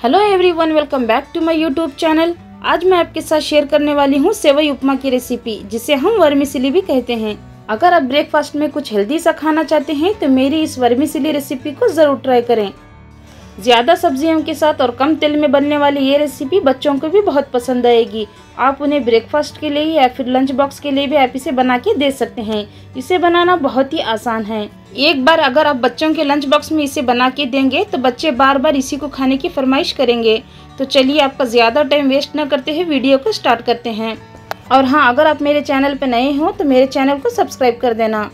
Hello everyone welcome back to my YouTube channel आज मैं आपके साथ शेयर करने वाली हूँ सेवई उपमा की रेसिपी जिसे हम वर्मिसली भी कहते हैं। अगर आप ब्रेकफास्ट में कुछ हेल्दी सा खाना चाहते हैं तो मेरी इस वर्मिसली रेसिपी को ज़रूर ट्राई करें। ज़्यादा सब्जियों के साथ और कम तेल में बनने वाली ये रेसिपी बच्चों को भी बहुत पसंद आएगी। आप उन्हें ब्रेकफास्ट के लिए या फिर लंच बॉक्स के लिए भी आप इसे बना के दे सकते हैं। इसे बनाना बहुत ही आसान है। एक बार अगर आप बच्चों के लंच बॉक्स में इसे बना के देंगे तो बच्चे बार बार इसी को खाने की फरमाइश करेंगे। तो चलिए आपका ज़्यादा टाइम वेस्ट न करते हुए वीडियो को स्टार्ट करते हैं। और हाँ अगर आप मेरे चैनल पर नए हों तो मेरे चैनल को सब्सक्राइब कर देना।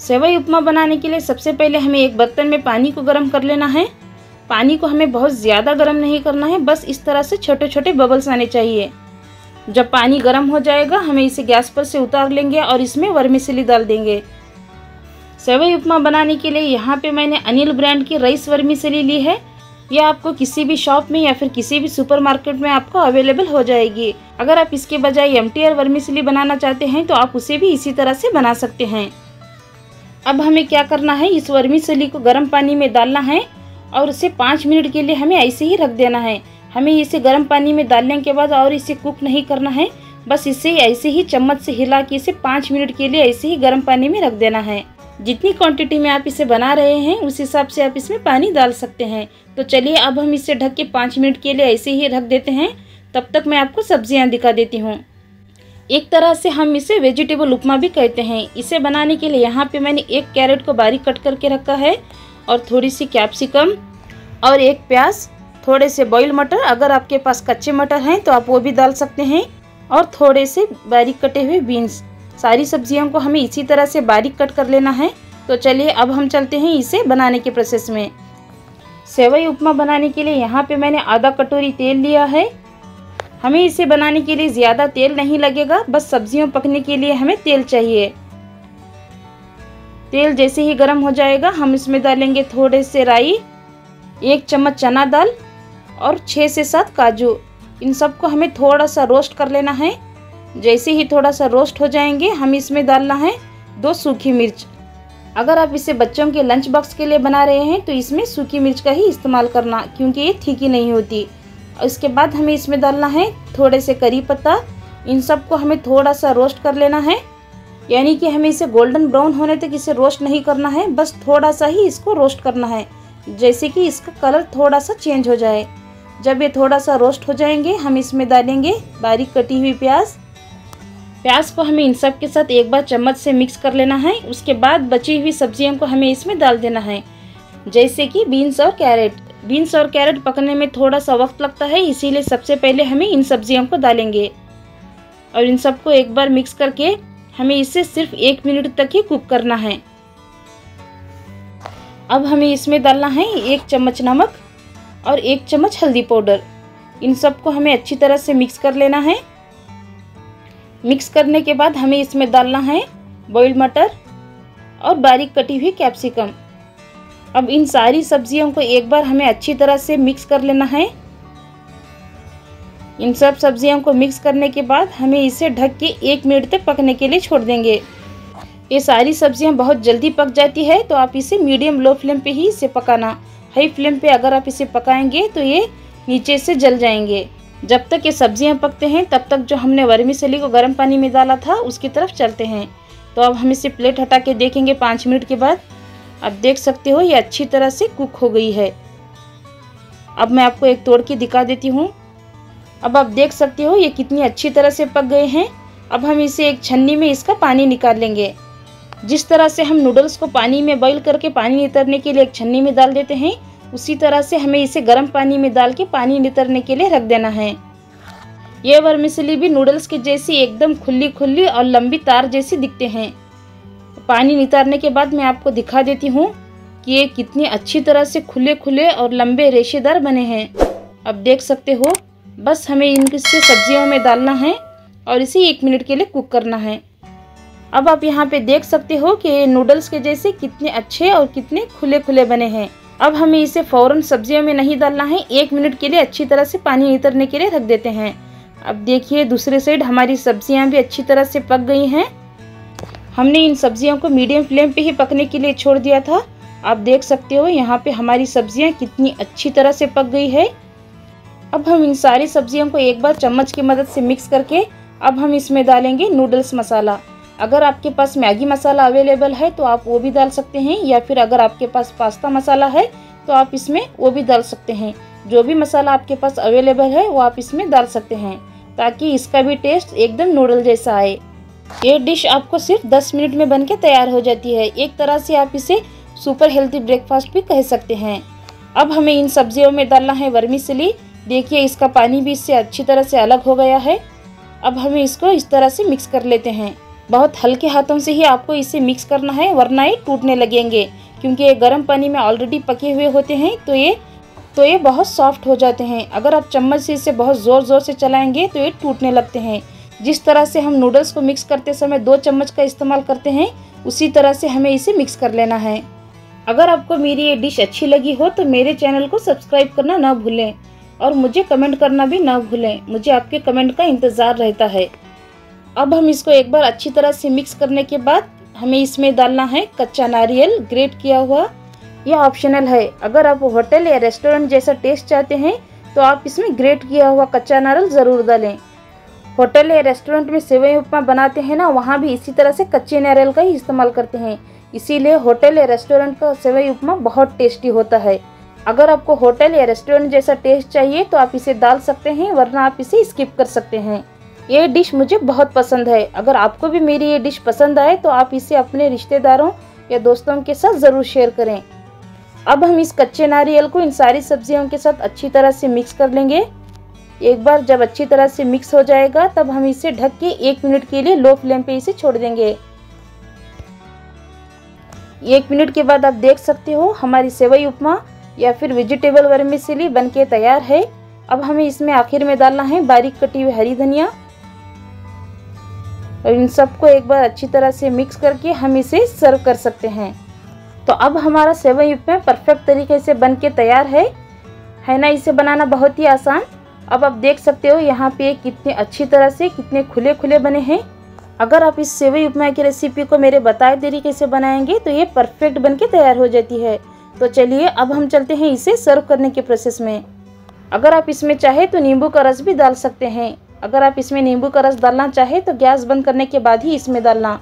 सेवई उपमा बनाने के लिए सबसे पहले हमें एक बर्तन में पानी को गर्म कर लेना है। पानी को हमें बहुत ज़्यादा गर्म नहीं करना है, बस इस तरह से छोटे छोटे बबल्स आने चाहिए। जब पानी गर्म हो जाएगा, हमें इसे गैस पर से उतार लेंगे और इसमें वर्मिसली डाल देंगे। सेवई उपमा बनाने के लिए यहाँ पे मैंने अनिल ब्रांड की राइस वर्मिसली ली है। यह आपको किसी भी शॉप में या फिर किसी भी सुपरमार्केट में आपको अवेलेबल हो जाएगी। अगर आप इसके बजाय एम टी वर्मिसली बनाना चाहते हैं तो आप उसे भी इसी तरह से बना सकते हैं। अब हमें क्या करना है? इस वर्मिसली को गर्म पानी में डालना है। और उसे पाँच मिनट के लिए हमें ऐसे ही रख देना है। हमें इसे गर्म पानी में डालने के बाद और इसे कुक नहीं करना है। बस इसे ऐसे ही चम्मच से हिला के इसे पाँच मिनट के लिए ऐसे ही गर्म पानी में रख देना है। जितनी क्वांटिटी में आप इसे बना रहे हैं, उस हिसाब से आप इसमें पानी डाल सकते हैं। तो चलिए, अब हम इसे ढक के पाँच मिनट के लिए ऐसे ही रख देते हैं। तब तक मैं आपको सब्ज़ियाँ दिखा देती हूँ। एक तरह से हम इसे वेजिटेबल उपमा भी कहते हैं। इसे बनाने के लिए यहाँ पे मैंने एक कैरेट को बारीक कट करके रखा है। और थोड़ी सी कैप्सिकम और एक प्याज, थोड़े से बॉयल मटर। अगर आपके पास कच्चे मटर हैं तो आप वो भी डाल सकते हैं। और थोड़े से बारीक कटे हुए बीन्स सारी सब्जियों को हमें इसी तरह से बारीक कट कर लेना है। तो चलिए, अब हम चलते हैं इसे बनाने के प्रोसेस में। सेवई उपमा बनाने के लिए यहाँ पे मैंने आधा कटोरी तेल लिया है। हमें इसे बनाने के लिए ज़्यादा तेल नहीं लगेगा। बस सब्जियों पकने के लिए हमें तेल चाहिए। तेल जैसे ही गर्म हो जाएगा, हम इसमें डालेंगे थोड़े से राई, एक चम्मच चना दाल और छः से सात काजू। इन सबको हमें थोड़ा सा रोस्ट कर लेना है। जैसे ही थोड़ा सा रोस्ट हो जाएँगे, हम इसमें डालना है दो सूखी मिर्च। अगर आप इसे बच्चों के लंच बॉक्स के लिए बना रहे हैं तो इसमें सूखी मिर्च का ही इस्तेमाल करना, क्योंकि ये ठीकी नहीं होती। और इसके बाद हमें इसमें डालना है थोड़े से करी पत्ता। इन सबको हमें थोड़ा सा रोस्ट कर लेना है। यानी कि हमें इसे गोल्डन ब्राउन होने तक इसे रोस्ट नहीं करना है, बस थोड़ा सा ही इसको रोस्ट करना है, जैसे कि इसका कलर थोड़ा सा चेंज हो जाए। जब ये थोड़ा सा रोस्ट हो जाएँगे, हम इसमें डालेंगे बारीक कटी हुई प्याज। प्याज को हमें इन सब के साथ एक बार चम्मच से मिक्स कर लेना है, उसके बाद बची हुई सब्जियों को हमें इसमें डाल देना है, जैसे कि बीन्स और कैरेट बीन्स और कैरेट पकने में थोड़ा सा वक्त लगता है, इसीलिए सबसे पहले हमें इन सब्जियों को डालेंगे। और इन सबको एक बार मिक्स करके हमें इसे सिर्फ़ एक मिनट तक ही कुक करना है। अब हमें इसमें डालना है एक चम्मच नमक और एक चम्मच हल्दी पाउडर। इन सबको हमें अच्छी तरह से मिक्स कर लेना है। मिक्स करने के बाद हमें इसमें डालना है बॉइल्ड मटर और बारीक कटी हुई कैप्सिकम। अब इन सारी सब्जियों को एक बार हमें अच्छी तरह से मिक्स कर लेना है। इन सब सब्जियों को मिक्स करने के बाद हमें इसे ढक के एक मिनट तक पकने के लिए छोड़ देंगे। ये सारी सब्ज़ियाँ बहुत जल्दी पक जाती है तो आप इसे मीडियम लो फ्लेम पे ही इसे पकाना। हाई फ्लेम पे अगर आप इसे पकाएँगे तो ये नीचे से जल जाएँगे। जब तक ये सब्ज़ियाँ पकते हैं, तब तक जो हमने वर्मी सली को गर्म पानी में डाला था, उसकी तरफ़ चलते हैं। तो अब हम इसे प्लेट हटा के देखेंगे पाँच मिनट के बाद। आप देख सकते हो, ये अच्छी तरह से कुक हो गई है। अब मैं आपको एक तोड़ के दिखा देती हूँ। अब आप देख सकते हो ये कितनी अच्छी तरह से पक गए हैं। अब हम इसे एक छन्नी में इसका पानी निकाल लेंगे। जिस तरह से हम नूडल्स को पानी में बॉईल करके पानी नितरने के लिए एक छन्नी में डाल देते हैं, उसी तरह से हमें इसे गर्म पानी में डाल के पानी नितरने के लिए रख देना है। ये वर्मिसली भी नूडल्स के जैसी एकदम खुली खुली और लंबी तार जैसी दिखते हैं। पानी नितारने के बाद मैं आपको दिखा देती हूँ कि ये कितनी अच्छी तरह से खुले खुले और लंबे रेशेदार बने हैं। अब देख सकते हो बस हमें इनसे सब्जियों में डालना है और इसे एक मिनट के लिए कुक करना है। अब आप यहाँ पे देख सकते हो कि नूडल्स के जैसे कितने अच्छे और कितने खुले खुले बने हैं। अब हमें इसे फ़ौरन सब्जियों में नहीं डालना है, एक मिनट के लिए अच्छी तरह से पानी उतरने के लिए रख देते हैं। अब देखिए, दूसरे साइड हमारी सब्ज़ियाँ भी अच्छी तरह से पक गई हैं। हमने इन सब्जियों को मीडियम फ्लेम पे ही पकने के लिए छोड़ दिया था। आप देख सकते हो यहाँ पे हमारी सब्ज़ियाँ कितनी अच्छी तरह से पक गई है। अब हम इन सारी सब्जियों को एक बार चम्मच की मदद से मिक्स करके अब हम इसमें डालेंगे नूडल्स मसाला। अगर आपके पास मैगी मसाला अवेलेबल है तो आप वो भी डाल सकते हैं, या फिर अगर आपके पास पास्ता मसाला है तो आप इसमें वो भी डाल सकते हैं। जो भी मसाला आपके पास अवेलेबल है, वो आप इसमें डाल सकते हैं, ताकि इसका भी टेस्ट एकदम नूडल जैसा आए। ये डिश आपको सिर्फ़ 10 मिनट में बनके तैयार हो जाती है। एक तरह से आप इसे सुपर हेल्थी ब्रेकफास्ट भी कह सकते हैं। अब हमें इन सब्जियों में डालना है वर्मीसिली देखिए, इसका पानी भी इससे अच्छी तरह से अलग हो गया है। अब हमें इसको इस तरह से मिक्स कर लेते हैं। बहुत हल्के हाथों से ही आपको इसे मिक्स करना है, वरना ये टूटने लगेंगे। क्योंकि ये गर्म पानी में ऑलरेडी पके हुए होते हैं तो ये तो ये बहुत सॉफ्ट हो जाते हैं। अगर आप चम्मच से इसे बहुत ज़ोर ज़ोर से चलाएँगे तो ये टूटने लगते हैं। जिस तरह से हम नूडल्स को मिक्स करते समय दो चम्मच का इस्तेमाल करते हैं, उसी तरह से हमें इसे मिक्स कर लेना है। अगर आपको मेरी ये डिश अच्छी लगी हो तो मेरे चैनल को सब्सक्राइब करना ना भूलें। और मुझे कमेंट करना भी ना भूलें। मुझे आपके कमेंट का इंतज़ार रहता है। अब हम इसको एक बार अच्छी तरह से मिक्स करने के बाद हमें इसमें डालना है कच्चा नारियल ग्रेट किया हुआ। यह ऑप्शनल है। अगर आप होटल या रेस्टोरेंट जैसा टेस्ट चाहते हैं तो आप इसमें ग्रेट किया हुआ कच्चा नारियल ज़रूर डालें। होटल या रेस्टोरेंट में सेवई उपमा बनाते हैं ना, वहाँ भी इसी तरह से कच्चे नारियल का ही इस्तेमाल करते हैं। इसीलिए होटल या रेस्टोरेंट का सेवई उपमा बहुत टेस्टी होता है। अगर आपको होटल या रेस्टोरेंट जैसा टेस्ट चाहिए तो आप इसे डाल सकते हैं, वरना आप इसे स्किप कर सकते हैं। ये डिश मुझे बहुत पसंद है। अगर आपको भी मेरी ये डिश पसंद आए तो आप इसे अपने रिश्तेदारों या दोस्तों के साथ ज़रूर शेयर करें। अब हम इस कच्चे नारियल को इन सारी सब्जियों के साथ अच्छी तरह से मिक्स कर लेंगे। एक बार जब अच्छी तरह से मिक्स हो जाएगा, तब हम इसे ढक के एक मिनट के लिए लो फ्लेम पे इसे छोड़ देंगे। एक मिनट के बाद आप देख सकते हो, हमारी सेवई उपमा या फिर वेजिटेबल वर्मिसिली बनके तैयार है। अब हमें इसमें आखिर में डालना है बारीक कटी हुई हरी धनिया। और इन सबको एक बार अच्छी तरह से मिक्स करके हम इसे सर्व कर सकते हैं। तो अब हमारा सेवई उपमा परफेक्ट तरीके से बन के तैयार है। है ना, इसे बनाना बहुत ही आसान। अब आप देख सकते हो यहाँ पे कितने अच्छी तरह से कितने खुले खुले बने हैं। अगर आप इस सेवई उपमा की रेसिपी को मेरे बताए तरीके से बनाएँगे तो ये परफेक्ट बन के तैयार हो जाती है। तो चलिए अब हम चलते हैं इसे सर्व करने के प्रोसेस में। अगर आप इसमें चाहे तो नींबू का रस भी डाल सकते हैं। अगर आप इसमें नींबू का रस डालना चाहे तो गैस बंद करने के बाद ही इसमें डालना।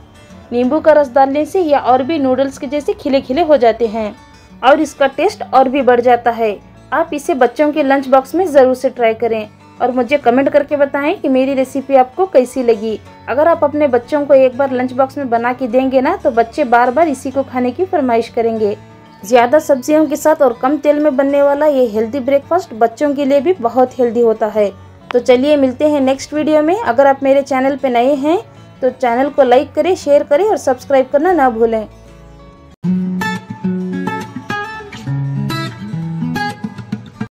नींबू का रस डालने से यह और भी नूडल्स के जैसे खिले खिले हो जाते हैं और इसका टेस्ट और भी बढ़ जाता है। आप इसे बच्चों के लंच बॉक्स में ज़रूर से ट्राई करें और मुझे कमेंट करके बताएँ कि मेरी रेसिपी आपको कैसी लगी। अगर आप अपने बच्चों को एक बार लंच बॉक्स में बना के देंगे ना तो बच्चे बार बार इसी को खाने की फरमाइश करेंगे। ज़्यादा सब्जियों के साथ और कम तेल में बनने वाला ये हेल्दी ब्रेकफास्ट बच्चों के लिए भी बहुत हेल्दी होता है। तो चलिए मिलते हैं नेक्स्ट वीडियो में। अगर आप मेरे चैनल पर नए हैं तो चैनल को लाइक करें शेयर करें और सब्सक्राइब करना ना भूलें।